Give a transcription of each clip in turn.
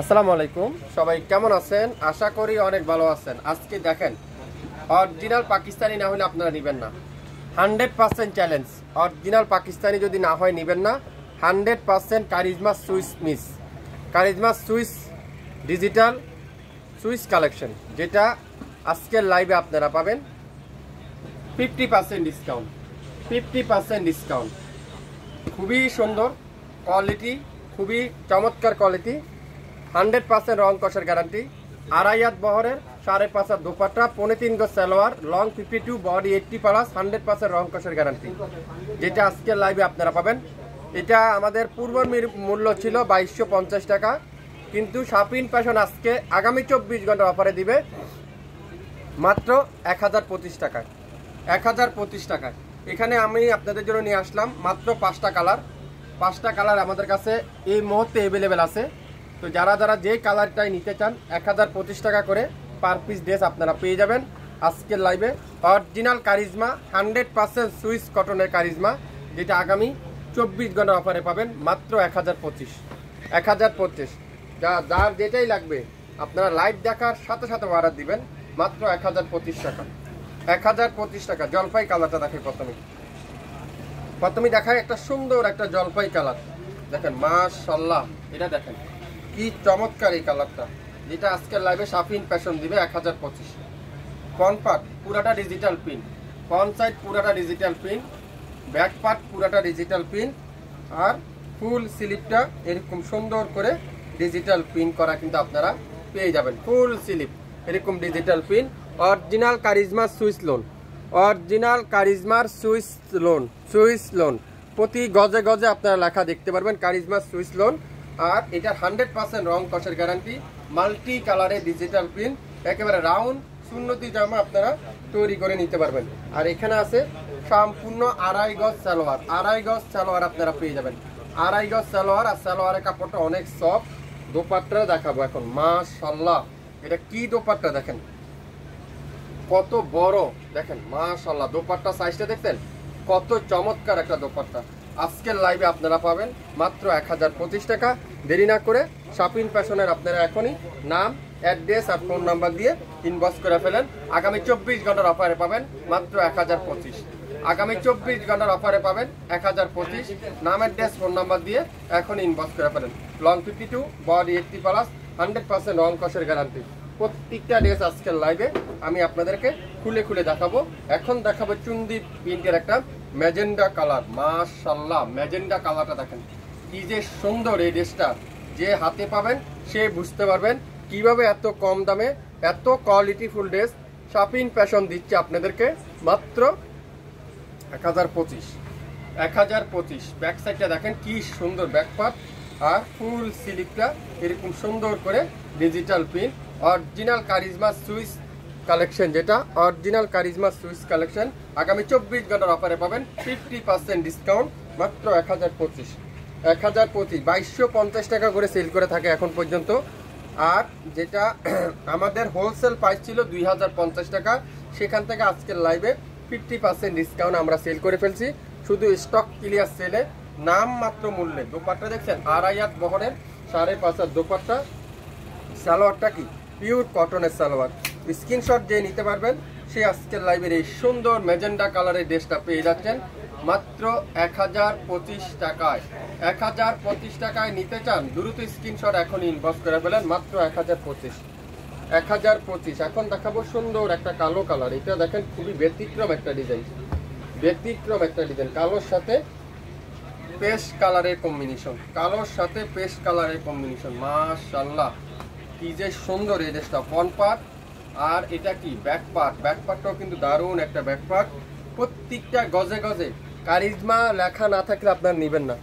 আসসালামু আলাইকুম। সবাই কেমন আছেন? আশা করি অনেক ভালো আছেন। আজকে দেখেন অরিজিনাল পাকিস্তানি না হলে আপনারা নেবেন না। Hundred percent challenge original Pakistani যদি না হয় নেবেন না। Hundred percent Charizma Swiss miss Charizma Swiss digital Swiss collection যেটা আজকের লাইভে আপনারা পাবেন। Fifty percent discount fifty percent discount খুবই সুন্দর কোয়ালিটি খুবই চমৎকার কোয়ালিটি হান্ড্রেড পার্সেন্ট রং কষের গ্যারান্টি। আড়াই হাত বহরের, সাড়ে পাঁচ হাত দুপাট্টা, পৌনে তিন গজ salwar long fifty two body eighty plus hundred percent রং কষের গ্যারান্টি। যেটা আজকের লাইভে আপনারা পাবেন। এটা আমাদের পূর্ব মূল্য ছিল বাইশশো পঞ্চাশ টাকা। কিন্তু শাপিন ফ্যাশন আজকে আগামী চব্বিশ ঘণ্টা অফারে দিবে মাত্র এক হাজার পঁচিশ টাকায়। এক হাজার পঁচিশ টাকায়। এখানে আমি আপনাদের জন্য নিয়ে আসলাম মাত্র পাঁচটা কালার। পাঁচটা কালার আমাদের কাছে এই মুহূর্তে অ্যাভেলেবেল আছে। তো যারা যারা যে কালারটাই নিতে চান, এক হাজার পঁচিশ টাকা করে পার পিস ড্রেস আপনারা পেয়ে যাবেন। আজকের লাইভে original Charizma hundred percent Swiss কটনের কারিজমা, যেটা আগামী চব্বিশ ঘণ্টা অফারে পাবেন মাত্র এক হাজার পঁচিশ। এক হাজার পঁচিশ। যা, যার যেটাই লাগবে, আপনারা লাইভ দেখার সাথে সাথে অর্ডার দিবেন, মাত্র এক হাজার পঁচিশ টাকা। এক হাজার পঁচিশ টাকা, জলপাই কালারটা দেখে প্রথমে। প্রথমে দেখায় একটা সুন্দর একটা জলপাই কালার। দেখেন মাশাল্লাহ এটা দেখেন। কি চমৎকার এই কালারটা, যেটা আজকের লাইভে সাফিন প্যাশন দিবে এক হাজার পঁচিশ। ফ্রন্ট পার্ট পুরাটা ডিজিটাল পিন ফ্রন্ট সাইড পুরাটা ডিজিটাল পিন ব্যাক পার্ট পুরাটা ডিজিটাল পিন আর ফুল স্লিপটা এরকম সুন্দর করে ডিজিটাল পিন করা কিন্তু আপনারা পেয়ে যাবেন। ফুল স্লিপ এরকম digital pin original Charizma Swiss lawn original কারিজমার Swiss lawn Swiss lawn প্রতি গজে গজে আপনারা লেখা দেখতে পারবেন কারিজমা সুইস লোন আর এটার হান্ড্রেড পার্সেন্ট রং কষের গ্যারান্টি মাল্টি কালারের ডিজিটাল প্রিন্ট একেবারে রাউন্ড শূন্যতি জামা আপনারা তৈরি করে নিতে পারবেন। আর এখানে আছে সম্পূর্ণ আড়াই গজ সালোয়ার। আড়াই গজ সালোয়ার আপনারা পেয়ে যাবেন। আড়াই গজ সালোয়ার, আর সালোয়ারের কাপড়টা অনেক সফট দোপাট্টা দেখাবো এখন। মাশাল্লাহ এটা কি দোপাট্টা দেখেন? কত বড়। দেখেন মাশাল্লাহ দোপাট্টা সাইজটা দেখতেন কত চমৎকার একটা দোপাট্টা। আজকের লাইভে আপনারা পাবেন মাত্র এক হাজার পঁচিশ টাকা। দেরি না করে শপিং প্যাশনের আপনারা এখনই নাম অ্যাড্রেস আর ফোন নাম্বার দিয়ে ইনবক্স করে ফেলেন। আগামী চব্বিশ ঘণ্টার অফারে পাবেন মাত্র এক হাজার পঁচিশ। আগামী চব্বিশ ঘণ্টার অফারে পাবেন এক হাজার পঁচিশ। নাম অ্যাড্রেস ফোন নাম্বার দিয়ে এখন ইনবক্স করে ফেলেন। Long fifty two body eighty plus hundred percent রং কষের গ্যারান্টি প্রত্যেকটা ড্রেস আজকের লাইভে আমি আপনাদেরকে খুলে খুলে দেখাবো। এখন দেখাবো চুন্দি প্রিন্টের একটা ম্যাজেন্ডা কালার মাশাল্লাহ ম্যাজেন্ডা কালারটা দেখেন। কি যে সুন্দর এই ড্রেসটা। যে হাতে পাবেন, সে বুঝতে পারবেন কীভাবে এত কম দামে, এত কোয়ালিটিফুল ড্রেস শপিং ফ্যাশন দিচ্ছে আপনাদেরকে মাত্র এক হাজার পঁচিশ। এক হাজার পঁচিশ। ব্যাক সাইডটা দেখেন কি সুন্দর ব্যাক পার্ট আর ফুল স্লিপটা এরকম সুন্দর করে digital print original Karishma Swiss collection যেটা, অরিজিনাল কারিজমা সুইস কালেকশন। আগামী চব্বিশ ঘণ্টার অফারে পাবেন ফিফটি পার্সেন্ট ডিসকাউন্ট, মাত্র এক হাজার পঁচিশ। এক হাজার পঁচিশ, বাইশশো পঞ্চাশ টাকা করে সেল করে থাকে এখন পর্যন্ত। আর যেটা আমাদের হোলসেল প্রাইস ছিল দুই হাজার পঞ্চাশ টাকা, সেখান থেকে আজকের লাইভে ফিফটি পার্সেন্ট ডিসকাউন্ট আমরা সেল করে ফেলছি। শুধু স্টক ক্লিয়ার সেলে নাম মাত্র মূল্যে। দোপাট্টা দেখছেন? আড়াই হাত বহরের সাড়ে পাঁচ হাত দোপাট্টা। সালোয়ারটা কি? পিওর কটনের সালোয়ার। স্ক্রিনশট যে নিতে পারবেন সে আজকের লাইভের এই সুন্দর ম্যাজেন্ডা কালারের ড্রেসটা পেয়ে যাচ্ছেন। মাত্র এক হাজার পঁচিশ টাকায়। এক হাজার পঁচিশ টাকায় নিতে চান, দ্রুত স্ক্রিনশট এখন ইনবক্স করে ফেলেন। মাত্র এক হাজার পঁচিশ। এক হাজার পঁচিশ। এখন দেখাবো সুন্দর একটা কালো কালার এটা দেখেন, খুবই ব্যতিক্রম একটা ডিজাইন ব্যতিক্রম একটা ডিজাইন কালোর সাথে পেস্ট কালারের কম্বিনেশন কালোর সাথে পেস্ট কালারের কম্বিনেশন মাশাল্লাহ কি যে সুন্দর এই ড্রেসটা পার্ট আর এটা কি? ব্যাক পার্ট ব্যাক পার্টটাও কিন্তু দারুণ একটা ব্যাক পার্ট প্রত্যেকটা গজে গজে। কারিজমা লেখা না থাকলে আপনারা নেবেন না।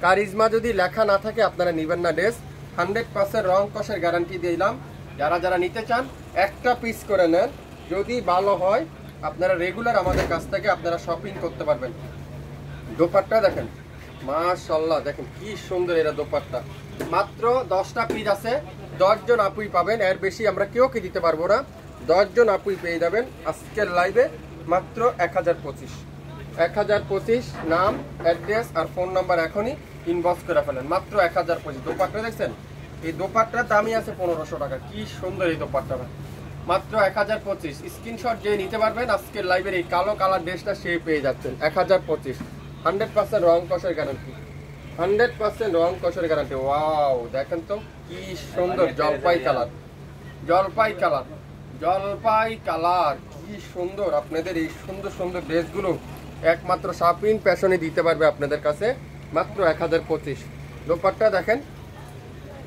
কারিজমা যদি লেখা না থাকে, আপনারা নেবেন না ড্রেস। হান্ড্রেড পার্সেন্ট রং কষের গ্যারান্টি দিলাম। যারা যারা নিতে চান, একটা পিস করে নেন। যদি ভালো হয়, আপনারা রেগুলার আমাদের কাছ থেকে আপনারা শপিং করতে পারবেন। দোপাট্টা দেখেন। মাশাল্লাহ দেখেন কি সুন্দর এরা দোপাট্টা। মাত্র দশটা পিস আছে। দশজন আপুই পাবেন। এর বেশি আমরা কেউ কেউকে দিতে পারব না। দশজন আপুই পেয়ে যাবেন আজকের লাইভে মাত্র এক হাজার পঁচিশ। এক হাজার পঁচিশ নাম অ্যাড্রেস আর ফোন নাম্বার এখনই ইনবক্স করে ফেলেন। মাত্র এক হাজার পঁচিশ। দোপাট্টা দেখছেন? এই দোপাট্টার দামই আছে পনেরোশো টাকা। কি সুন্দর এই দোপাট্টাটা মাত্র এক হাজার পঁচিশ। স্ক্রিনশট যে নিতে পারবেন আজকের লাইভের এই কালো কালার ড্রেসটা সে পেয়ে যাচ্ছেন। এক হাজার পঁচিশ। হান্ড্রেড পার্সেন্ট রং কষের গ্যারান্টি হান্ড্রেড পার্সেন্ট রং কষের গ্যারান্টি ওয়াও দেখেন তো কি সুন্দর জলপাই কালার জলপাই কালার জলপাই কালার, কি সুন্দর। আপনাদের এই সুন্দর সুন্দর ড্রেসগুলো একমাত্র সাপিন প্যাশনে দিতে পারবে আপনাদের কাছে, মাত্র এক হাজার পঁচিশ। দোপাট্টা দেখেন,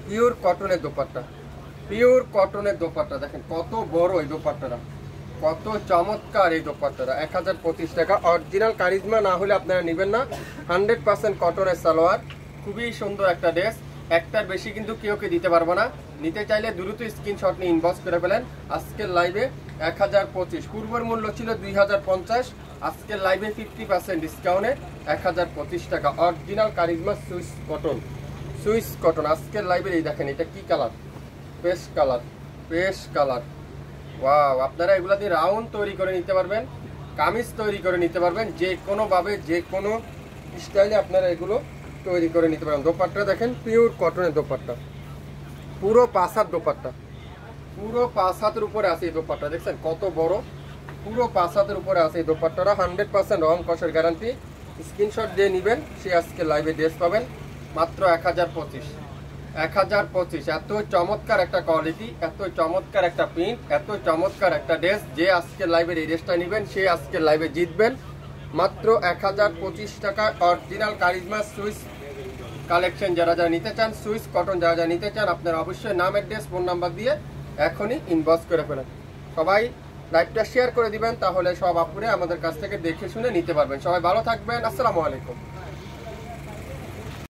পিওর কটনের দোপাট্টা। পিওর কটনের দোপাট্টা দেখেন, কত বড় এই দোপাট্টাটা। কত চমৎকার এই দোপাট্টাটা, এক হাজার পঁচিশ টাকা। অরিজিনাল কারিজমা না হলে আপনারা নেবেন না। হান্ড্রেড পার্সেন্ট কটনের সালোয়ার, খুবই সুন্দর একটা ড্রেস। একটার বেশি কিন্তু কেউ কে দিতে পারব না। নিতে চাইলে দ্রুত স্ক্রিনশট নিয়ে ইনবক্স করে ফেলেন। আজকের লাইভে এক হাজার পঁচিশ। পূর্বের মূল্য ছিল দুই হাজার পঞ্চাশ। আজকের লাইভে ফিফটি পার্সেন্ট ডিসকাউন্টে এক হাজার পঁচিশ টাকা। Original Karishma Swiss cotton. Swiss cotton. আজকের লাইভে এই দেখেন, এটা কি colour paste colour paste colour wow আপনারা এগুলা দিয়ে রাউন্ড তৈরি করে নিতে পারবেন, কামিজ তৈরি করে নিতে পারবেন, যে কোনোভাবে যে কোনো স্টাইলে আপনারা এগুলো তৈরি করে নিতে পারবেন দোপাট্টা দেখেন পিওর কটনের দোপাট্টা। পুরো পাঁচ হাত দোপাট্টা। পুরো পাঁচ হাতের উপরে আছে এই দোপাট্টা, দেখছেন? কত বড়? পুরো পাঁচ হাতের উপরে আছে এই দোপাট্টাটা। হান্ড্রেড পার্সেন্ট রং কষের গ্যারান্টি স্ক্রিনশট দিয়ে নেবেন, সে আজকে লাইভে ড্রেস পাবেন। মাত্র এক হাজার পঁচিশ। এক হাজার পঁচিশ। এত চমৎকার একটা কোয়ালিটি এত চমৎকার একটা প্রিন্ট এত চমৎকার একটা ড্রেস যে আজকে লাইভের এই ড্রেসটা নেবেন, সে আজকে লাইভে জিতবেন। মাত্র এক হাজার পঁচিশ টাকা অরিজিনাল কারিজমা সুইস কালেকশন যারা যারা নিতে চান সুইস কটন যারা যারা নিতে চান, আপনারা অবশ্যই নাম, অ্যাড্রেস, ফোন নাম্বার দিয়ে এখনই ইনবক্স করে ফেলেন। সবাই লাইভটা শেয়ার করে দিবেন, তাহলে সব আপুরে আমাদের কাছ থেকে দেখে শুনে নিতে পারবেন। সবাই ভালো থাকবেন, আসসালামু আলাইকুম।